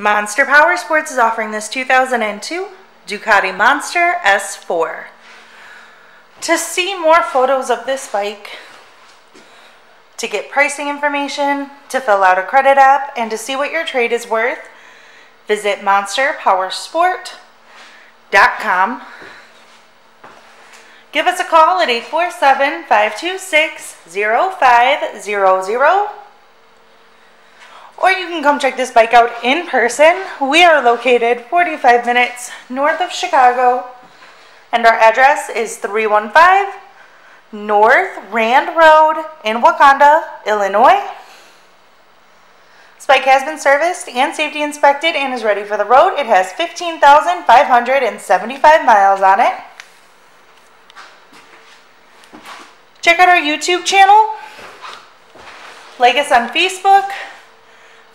Monster Power Sports is offering this 2002 Ducati Monster S4. To see more photos of this bike, to get pricing information, to fill out a credit app, and to see what your trade is worth, visit monsterpowersport.com. Give us a call at 847 526 0500 or you can come check this bike out in person. We are located 45 minutes north of Chicago, and our address is 315 North Rand Road in Wauconda, Illinois. This bike has been serviced and safety inspected and is ready for the road. It has 15,575 miles on it. Check out our YouTube channel. Like us on Facebook.